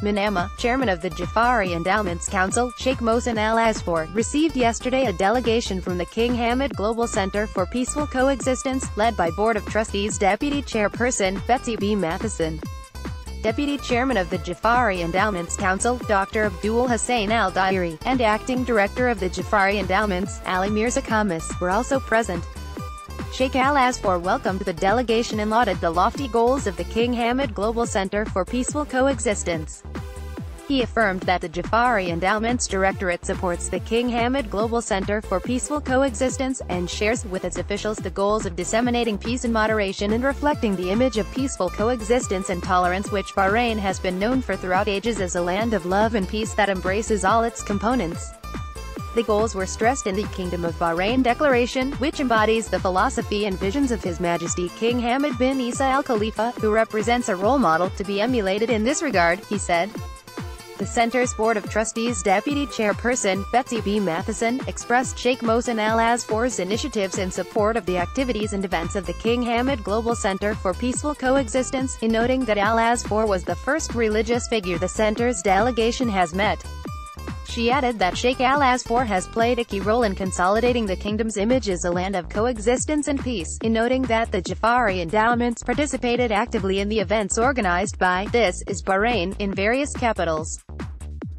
Manama, chairman of the Jaffari Endowments Council, Sheikh Mohsen Al Asfoor, received yesterday a delegation from the King Hamad Global Center for Peaceful Coexistence, led by Board of Trustees Deputy Chairperson, Betsy B. Mathieson. Deputy Chairman of the Jaffari Endowments Council, Dr. Abdul Hussain Al-Dairi, and Acting Director of the Jaffari Endowments, Ali Mirza Khamis, were also present. Sheikh Al Asfoor welcomed the delegation and lauded the lofty goals of the King Hamad Global Center for Peaceful Coexistence. He affirmed that the Jaffari Endowments Directorate supports the King Hamad Global Center for Peaceful Coexistence, and shares with its officials the goals of disseminating peace and moderation and reflecting the image of peaceful coexistence and tolerance which Bahrain has been known for throughout ages as a land of love and peace that embraces all its components. The goals were stressed in the Kingdom of Bahrain Declaration, which embodies the philosophy and visions of His Majesty King Hamad bin Isa Al Khalifa, who represents a role model to be emulated in this regard, he said. The Center's Board of Trustees Deputy Chairperson, Betsy B. Mathieson, expressed Sheikh Mohsen Al Asfoor's initiatives in support of the activities and events of the King Hamad Global Center for Peaceful Coexistence, in noting that Al Asfoor was the first religious figure the center's delegation has met. She added that Sheikh Al Asfoor has played a key role in consolidating the kingdom's image as a land of coexistence and peace, in noting that the Jaffari endowments participated actively in the events organized by This is Bahrain in various capitals.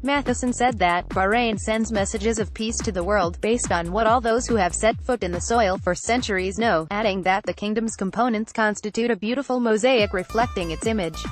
Mathieson said that, Bahrain sends messages of peace to the world, based on what all those who have set foot in the soil for centuries know, adding that the kingdom's components constitute a beautiful mosaic reflecting its image.